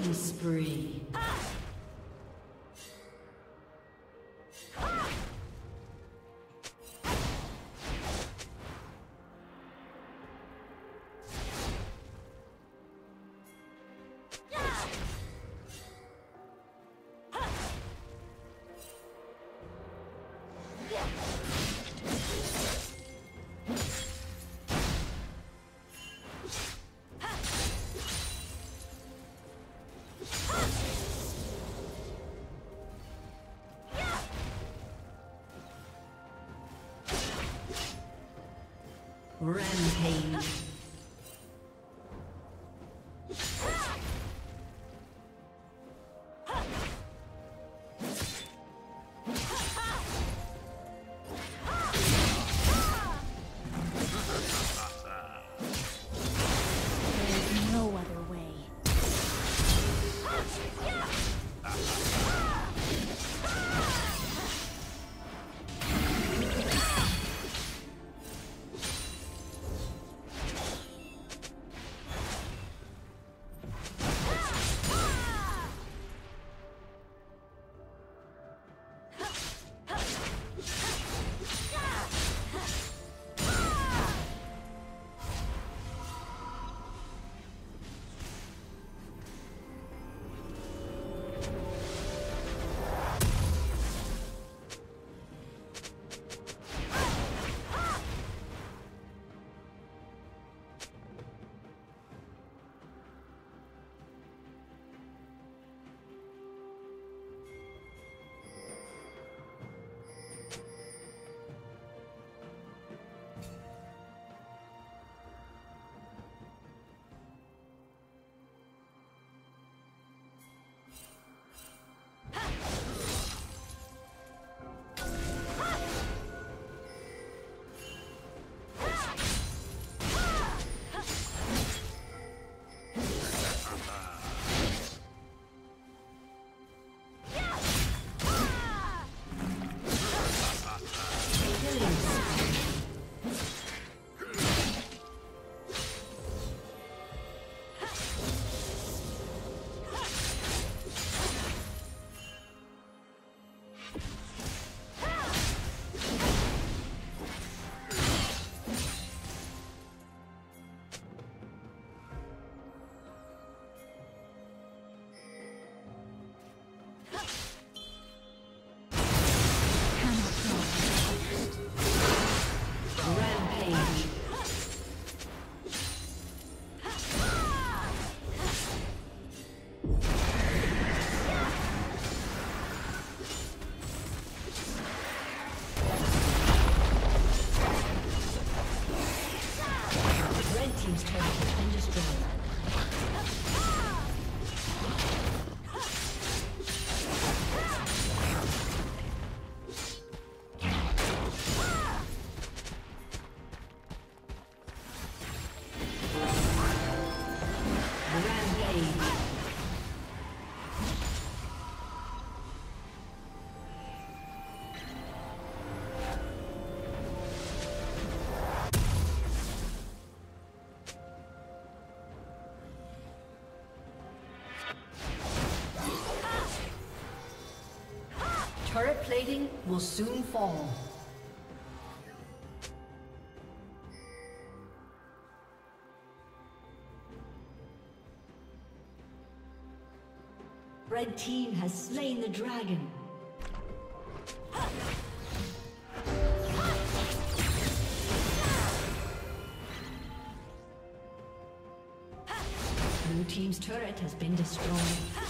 Killing spree. Rampage. Rampage. Plating will soon fall. Red team has slain the dragon. Blue team's turret has been destroyed.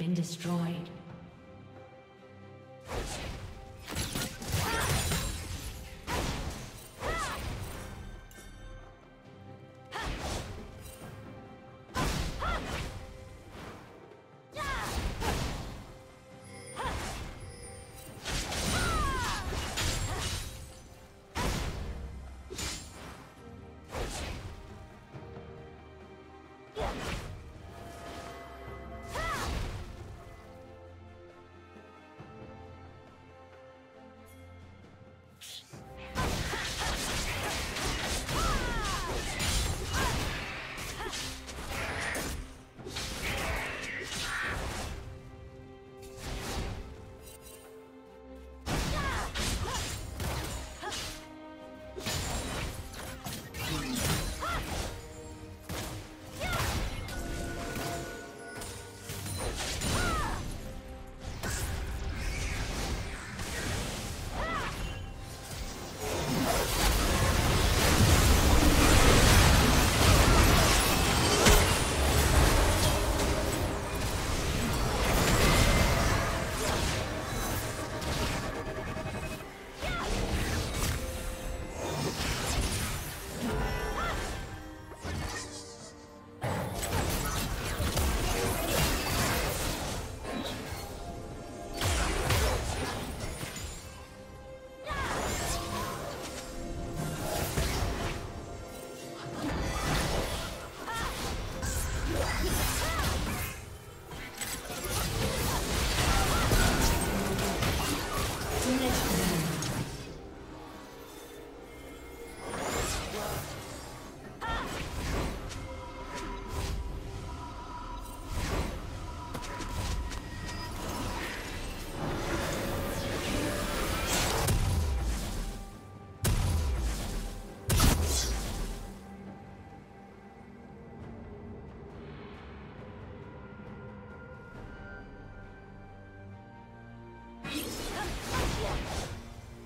Been destroyed.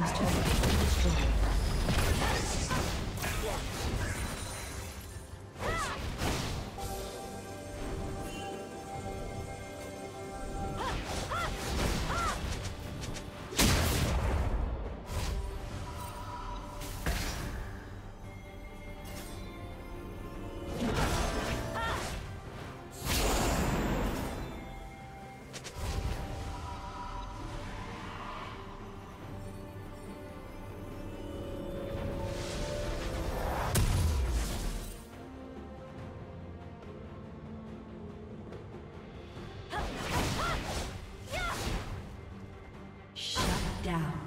Team's turret. down.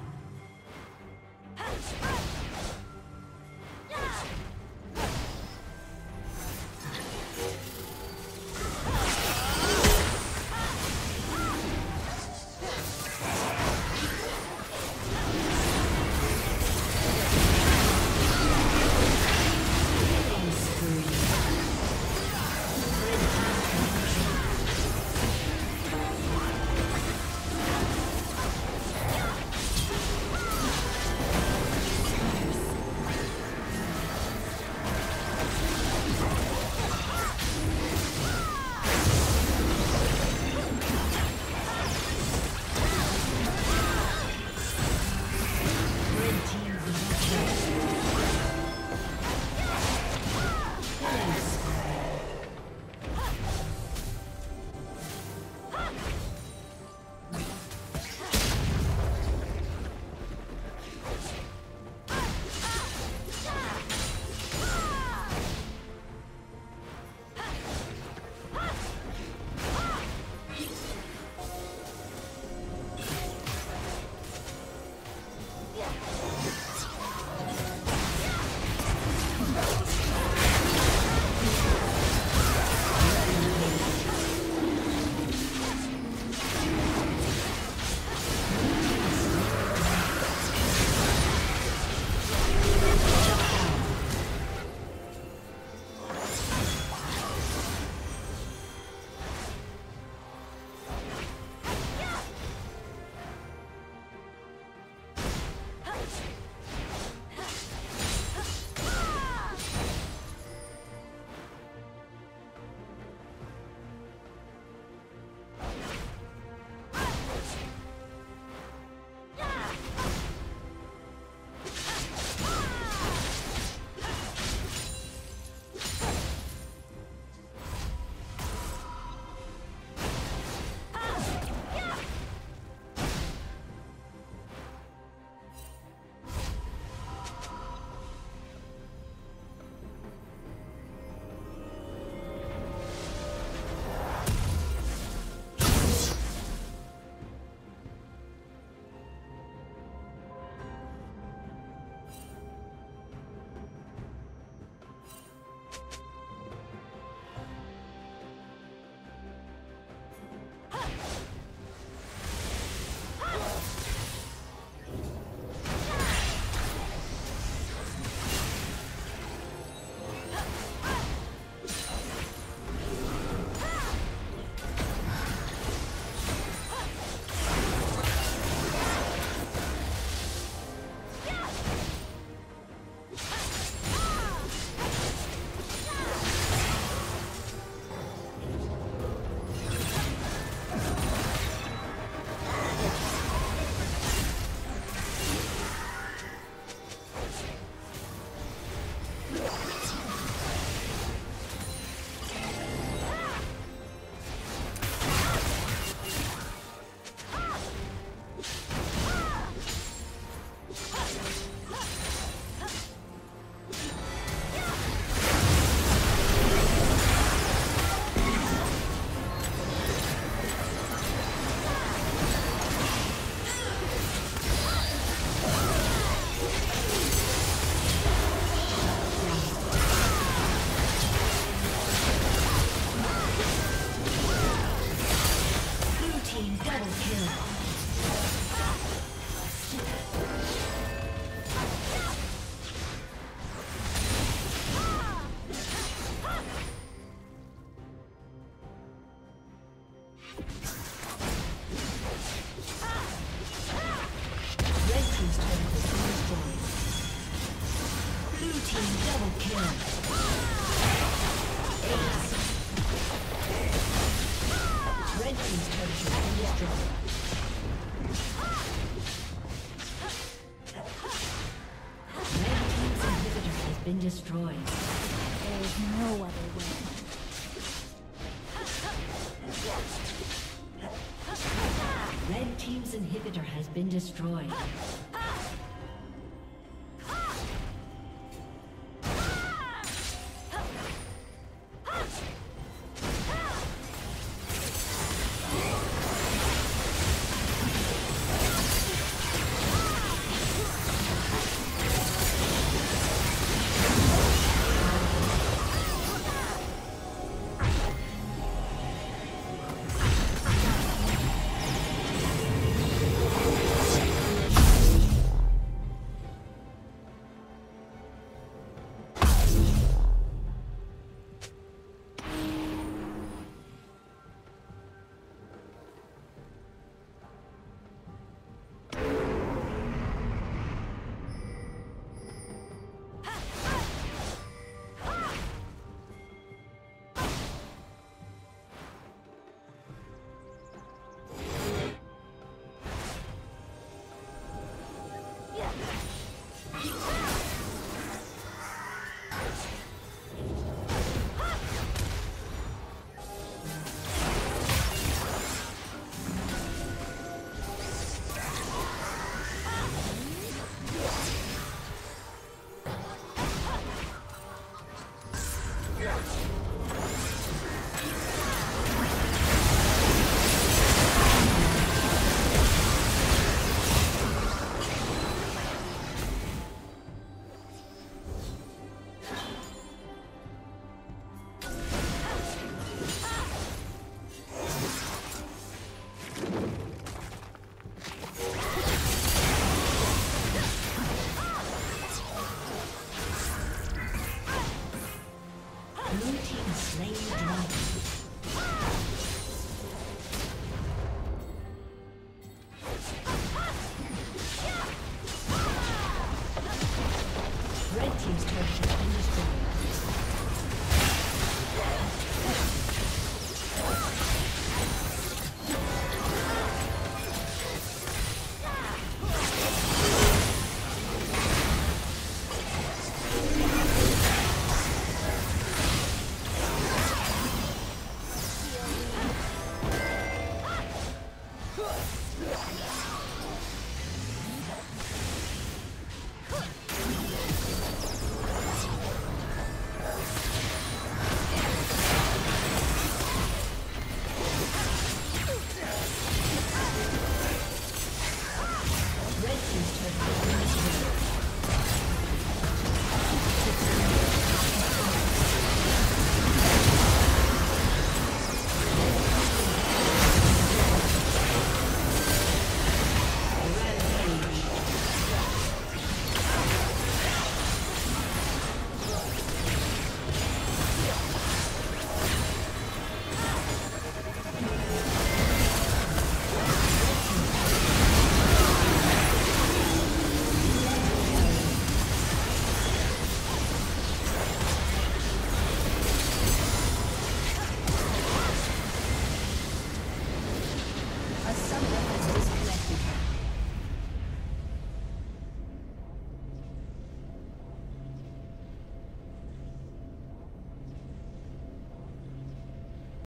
Destroyed. There is no other way. Red Team's inhibitor has been destroyed.